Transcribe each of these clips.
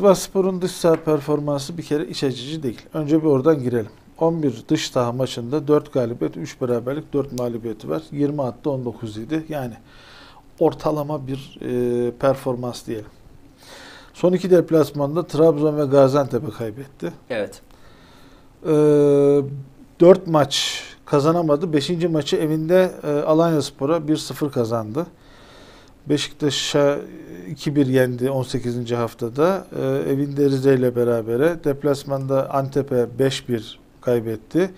Sivas Spor'un dış saha performansı bir kere iç açıcı değil. Önce bir oradan girelim. 11 dış saha maçında 4 galibiyet, 3 beraberlik, 4 mağlubiyeti var. 20 attı 19 idi. Yani ortalama bir e, performans diyelim. Son iki deplasmanda Trabzon ve Gaziantep'e kaybetti. Evet. E, 4 maç kazanamadı. 5. maçı evinde e, Alanya Spor'a 1-0 kazandı. Beşiktaş'a 2-1 yendi 18. haftada. E, evinde Rize ile berabere. Deplasmanda Antep'e 5-1 kaybetti.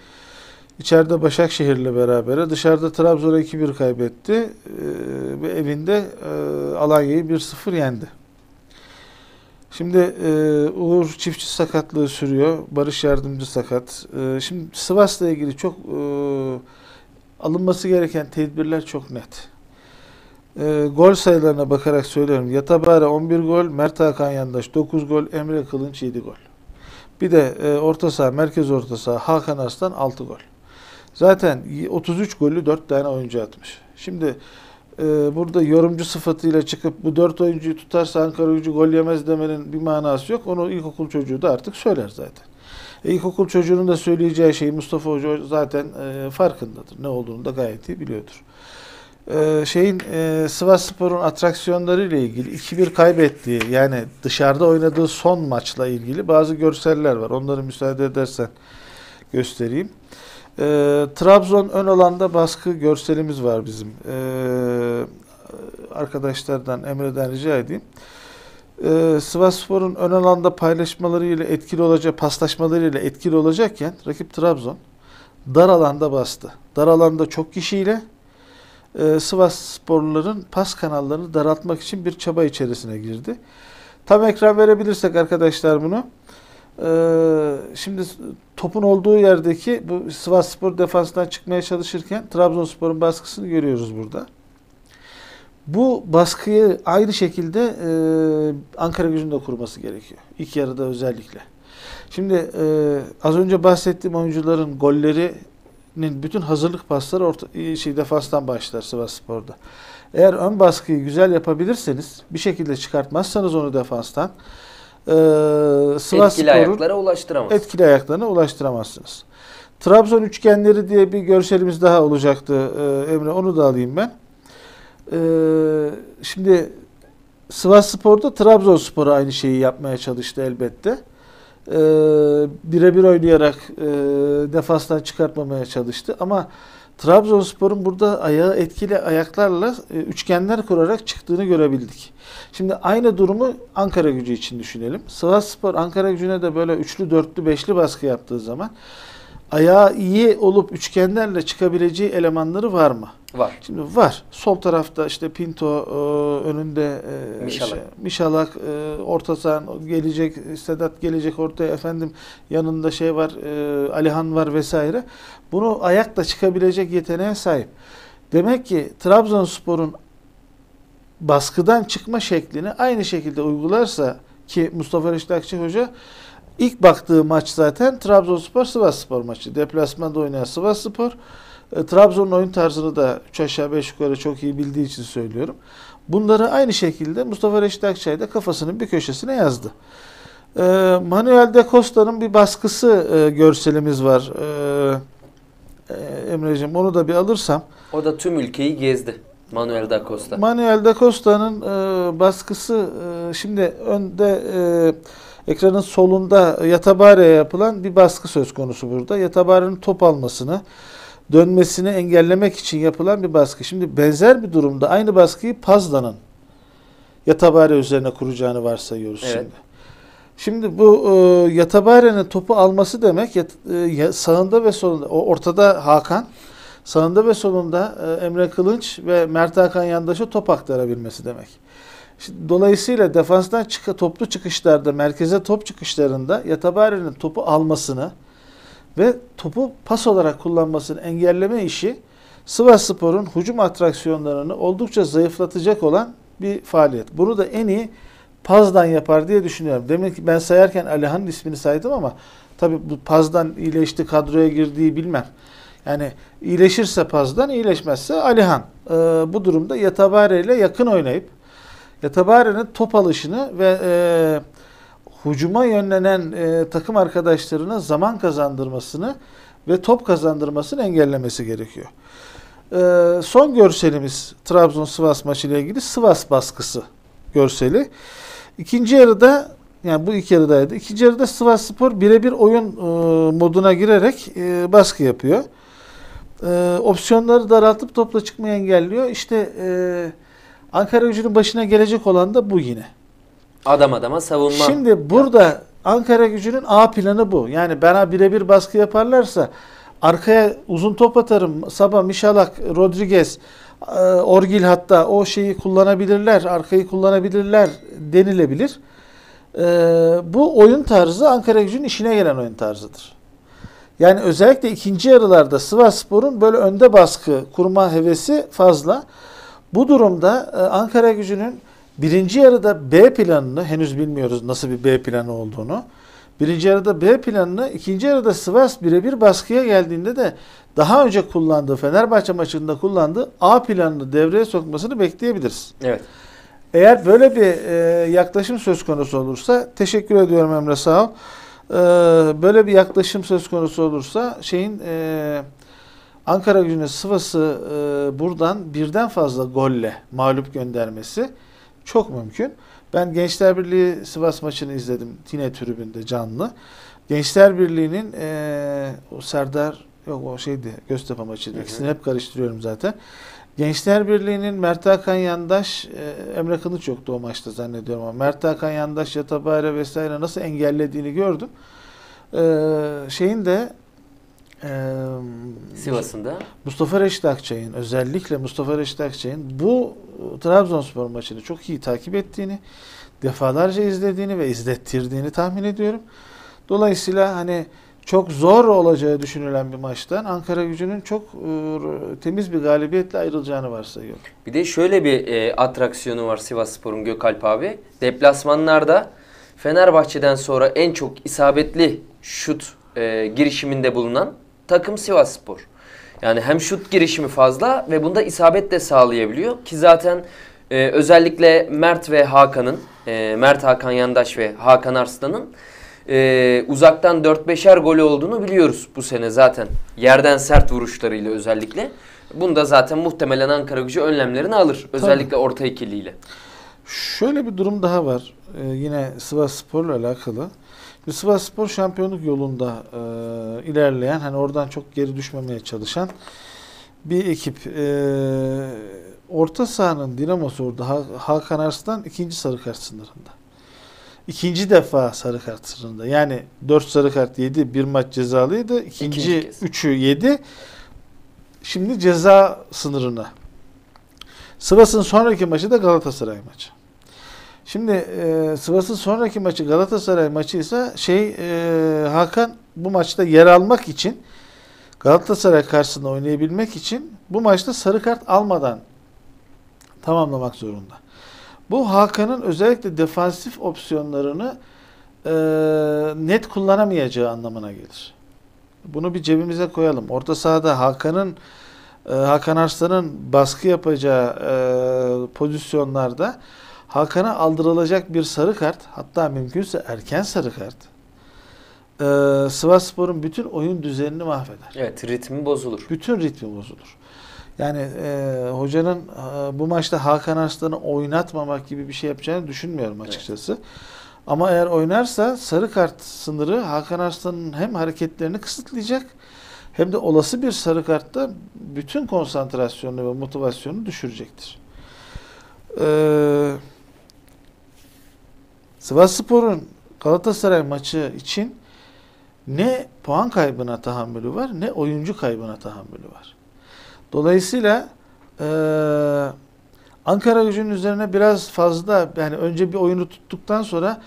İçeride Başakşehir ile berabere. Dışarıda Trabzon'a 2-1 kaybetti. E, ve evinde e, Alanya'yı 1-0 yendi. Şimdi e, Uğur çiftçi sakatlığı sürüyor. Barış yardımcı sakat. E, şimdi Sivas'la ilgili çok e, alınması gereken tedbirler çok net. E, gol sayılarına bakarak söylüyorum. Yatabare 11 gol, Mert Hakan Yandaş 9 gol, Emre Kılınç 7 gol. Bir de e, orta saha, merkez orta saha Hakan Arslan 6 gol. Zaten 33 golü 4 tane oyuncu atmış. Şimdi e, burada yorumcu sıfatıyla çıkıp bu 4 oyuncuyu tutarsa Ankara gücü gol yemez demenin bir manası yok. Onu ilkokul çocuğu da artık söyler zaten. E, ilkokul çocuğunun da söyleyeceği şeyi Mustafa Hoca zaten e, farkındadır. Ne olduğunu da gayet iyi biliyordur. E, şeyin e, Sivas Spor'un atraksiyonları ile ilgili 2-1 kaybettiği yani dışarıda oynadığı son maçla ilgili bazı görseller var. Onları müsaade edersen göstereyim. E, Trabzon ön alanda baskı görselimiz var bizim. E, arkadaşlardan Emre'den rica edeyim. E, Sivas Spor'un ön alanda paylaşmalarıyla etkili olacak, paslaşmalarıyla etkili olacakken rakip Trabzon dar alanda bastı. Dar alanda çok kişiyle e, Sivas Sporluların pas kanallarını daraltmak için bir çaba içerisine girdi. Tam ekran verebilirsek arkadaşlar bunu. Ee, şimdi topun olduğu yerdeki bu Sivas Spor defansından çıkmaya çalışırken Trabzonspor'un baskısını görüyoruz burada. Bu baskıyı aynı şekilde e, Ankara gücünün de kurması gerekiyor. İlk yarıda özellikle. Şimdi e, az önce bahsettiğim oyuncuların gollerinin bütün hazırlık pasları orta, şey defanstan başlar Sivas Spor'da. Eğer ön baskıyı güzel yapabilirseniz, bir şekilde çıkartmazsanız onu defanstan, e, Sivas Etkili ayaklara ulaştıramaz. Etkili ayaklarına ulaştıramazsınız. Trabzon üçgenleri diye bir görselimiz daha olacaktı e, Emre. Onu da alayım ben. E, şimdi Sivas Spor'da Trabzonspor'a aynı şeyi yapmaya çalıştı elbette. E, Birebir oynayarak e, defastan çıkartmamaya çalıştı. Ama Trabzonspor'un burada ayağı etkili ayaklarla e, üçgenler kurarak çıktığını görebildik. Şimdi aynı durumu Ankara gücü için düşünelim. Sivas Spor Ankara gücüne de böyle üçlü, dörtlü, beşli baskı yaptığı zaman ayağı iyi olup üçgenlerle çıkabileceği elemanları var mı? Var. Şimdi var. Sol tarafta işte Pinto e, önünde e, Mişalak. Şey, Mişalak e, orta sahan gelecek Sedat gelecek ortaya efendim yanında şey var e, Alihan var vesaire. Bunu ayakla çıkabilecek yeteneğe sahip. Demek ki Trabzonspor'un baskıdan çıkma şeklini aynı şekilde uygularsa ki Mustafa Reşit Akçı Hoca ilk baktığı maç zaten Trabzonspor Sivasspor maçı. Deplasmanda oynayan Sivasspor e, Trabzon'un oyun tarzını da 3 aşağı 5 yukarı çok iyi bildiği için söylüyorum. Bunları aynı şekilde Mustafa Reşit Akçay da kafasının bir köşesine yazdı. E, Manuel de Costa'nın bir baskısı e, görselimiz var. E, e, Emre'ciğim onu da bir alırsam. O da tüm ülkeyi gezdi. Manuel da Costa. Manuel da Costa'nın e, baskısı e, şimdi önde e, ekranın solunda Yatabare'ye yapılan bir baskı söz konusu burada. Yatabare'nin top almasını, dönmesini engellemek için yapılan bir baskı. Şimdi benzer bir durumda aynı baskıyı Pazda'nın Yatabare üzerine kuracağını varsayıyoruz Evet. şimdi. Şimdi bu e, Yatabare'nin topu alması demek yat, e, sağında ve solunda o ortada Hakan sağında ve solunda e, Emre Kılınç ve Mert Hakan yandaşı top aktarabilmesi demek. Dolayısıyla defanstan çık toplu çıkışlarda merkeze top çıkışlarında Yatabare'nin topu almasını ve topu pas olarak kullanmasını engelleme işi Sivasspor'un hücum atraksiyonlarını oldukça zayıflatacak olan bir faaliyet. Bunu da en iyi Paz'dan yapar diye düşünüyorum. Demek ki ben sayarken Alihan'ın ismini saydım ama tabii bu Paz'dan iyileşti, kadroya girdiği bilmem. Yani iyileşirse Paz'dan, iyileşmezse Alihan. Ee, bu durumda Yatabare ile yakın oynayıp Yatabare'nin top alışını ve e, hücuma yönlenen e, takım arkadaşlarına zaman kazandırmasını ve top kazandırmasını engellemesi gerekiyor. E, son görselimiz Trabzon-Sivas maçı ile ilgili Sivas baskısı görseli. İkinci yarıda yani bu iki yarıdaydı. İkinci yarıda Sivas Spor birebir oyun e, moduna girerek e, baskı yapıyor. E, opsiyonları daraltıp topla çıkmayı engelliyor. İşte e, Ankara gücünün başına gelecek olan da bu yine. Adam adama savunma. Şimdi burada Ankara gücünün A planı bu. Yani bana birebir baskı yaparlarsa arkaya uzun top atarım. Sabah Mişalak, Rodriguez, e, Orgil hatta o şeyi kullanabilirler, arkayı kullanabilirler denilebilir. E, bu oyun tarzı Ankara gücünün işine gelen oyun tarzıdır. Yani özellikle ikinci yarılarda Sivasspor'un böyle önde baskı kurma hevesi fazla. Bu durumda e, Ankara gücünün birinci yarıda B planını henüz bilmiyoruz nasıl bir B planı olduğunu. Birinci yarıda B planını, ikinci yarıda Sivas birebir baskıya geldiğinde de daha önce kullandığı Fenerbahçe maçında kullandığı A planını devreye sokmasını bekleyebiliriz. Evet. Eğer böyle bir e, yaklaşım söz konusu olursa teşekkür ediyorum Emre sağ ol. E, böyle bir yaklaşım söz konusu olursa şeyin e, Ankara gücüne Sivas'ı e, buradan birden fazla golle mağlup göndermesi çok mümkün. Ben Gençler Birliği Sivas maçını izledim yine tribünde canlı. Gençler Birliği'nin e, o Serdar yok o şeydi Göztepe maçıydı. İkisini hep karıştırıyorum zaten. Gençler Birliği'nin Mert Hakan Yandaş, e, Emre Kılıç yoktu o maçta zannediyorum ama Mert Hakan Yandaş, Yatabare vesaire nasıl engellediğini gördüm. E, şeyin de e, Sivas'ın da. Mustafa Reşit Akçay'ın özellikle Mustafa Reşit Akçay'ın bu e, Trabzonspor maçını çok iyi takip ettiğini, defalarca izlediğini ve izlettirdiğini tahmin ediyorum. Dolayısıyla hani çok zor olacağı düşünülen bir maçtan Ankara gücünün çok e, temiz bir galibiyetle ayrılacağını varsayıyorum. Bir de şöyle bir e, atraksiyonu var Sivasspor'un Gökalp abi. Deplasmanlarda Fenerbahçe'den sonra en çok isabetli şut e, girişiminde bulunan takım Sivasspor. Yani hem şut girişimi fazla ve bunda isabet de sağlayabiliyor ki zaten e, özellikle Mert ve Hakan'ın, e, Mert Hakan Yandaş ve Hakan Arslan'ın e, uzaktan 4-5'er golü olduğunu biliyoruz bu sene zaten. Yerden sert vuruşlarıyla özellikle. Bunda zaten muhtemelen Ankara gücü önlemlerini alır. Özellikle orta ikiliyle. Şöyle bir durum daha var. Ee, yine Sivas Spor'la alakalı. Bir Sivas Spor şampiyonluk yolunda e, ilerleyen, hani oradan çok geri düşmemeye çalışan bir ekip. Ee, orta sahanın Dinamosu orada Ha- Hakan Arslan ikinci sarı kart sınırında. İkinci defa sarı kart sınırında. Yani 4 sarı kart yedi, bir maç cezalıydı. İkinci İkinci üçü yedi. Şimdi ceza sınırına. Sivas'ın sonraki maçı da Galatasaray maçı. Şimdi e, Sivas'ın sonraki maçı Galatasaray maçı ise şey e, Hakan bu maçta yer almak için Galatasaray karşısında oynayabilmek için bu maçta sarı kart almadan tamamlamak zorunda. Bu Hakan'ın özellikle defansif opsiyonlarını e, net kullanamayacağı anlamına gelir. Bunu bir cebimize koyalım. Orta sahada Hakan'ın Hakan Arslan'ın baskı yapacağı e, pozisyonlarda Hakan'a aldırılacak bir sarı kart hatta mümkünse erken sarı kart e, Sivasspor'un bütün oyun düzenini mahveder. Evet ritmi bozulur. Bütün ritmi bozulur. Yani e, hocanın e, bu maçta Hakan Arslan'ı oynatmamak gibi bir şey yapacağını düşünmüyorum açıkçası. Ama eğer oynarsa sarı kart sınırı Hakan Arslan'ın hem hareketlerini kısıtlayacak hem de olası bir sarı kartta bütün konsantrasyonunu ve motivasyonunu düşürecektir. Ee, Sivasspor'un Galatasaray maçı için ne puan kaybına tahammülü var ne oyuncu kaybına tahammülü var. Dolayısıyla eee, Ankara gücünün üzerine biraz fazla yani önce bir oyunu tuttuktan sonra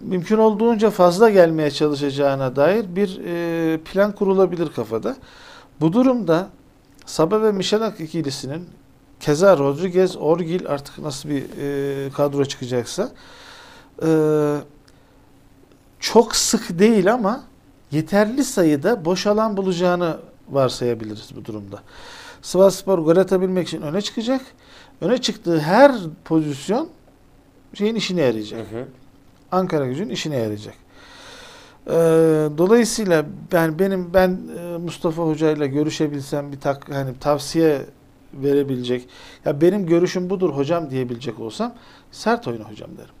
mümkün olduğunca fazla gelmeye çalışacağına dair bir eee, plan kurulabilir kafada. Bu durumda Sabah ve Michelak ikilisinin keza Rodriguez, Orgil artık nasıl bir eee, kadro çıkacaksa eee, çok sık değil ama yeterli sayıda boş alan bulacağını varsayabiliriz bu durumda. Sivasspor gol atabilmek için öne çıkacak. Öne çıktığı her pozisyon şeyin işine yarayacak. Hı hı. Ankara gücünün işine yarayacak. Ee, dolayısıyla ben benim ben e, Mustafa Hoca ile görüşebilsem bir tak hani tavsiye verebilecek ya benim görüşüm budur hocam diyebilecek olsam sert oyna hocam derim.